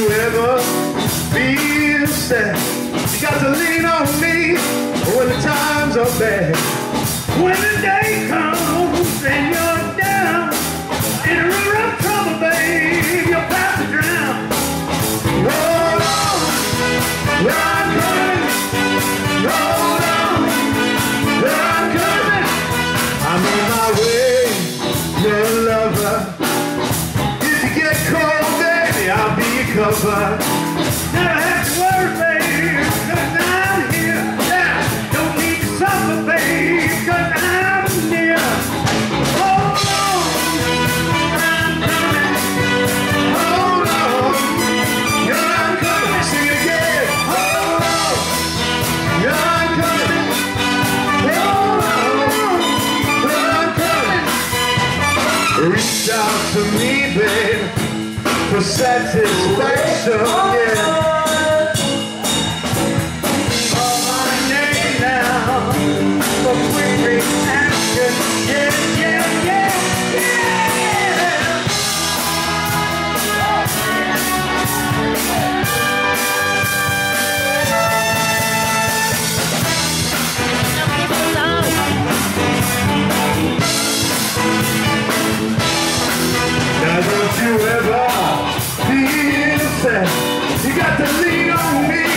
you ever feel sad, you got to lean on me when the times are bad. When the day comes and you're down in a rough trouble, babe, you're about to drown. Roll on, I'm coming, roll on, I'm coming. I'm on my way. Cover. Never have to worry, babe, cause I'm here. Yeah, don't need to suffer, babe, cause I'm near. Hold on, I'm coming. Hold on, I'm coming. Again. Hold on, yeah, I'm coming. Hold on, yeah, I'm coming. Reach out to me, babe, satisfaction, yeah. Don't you ever feel sad. You got to lean on me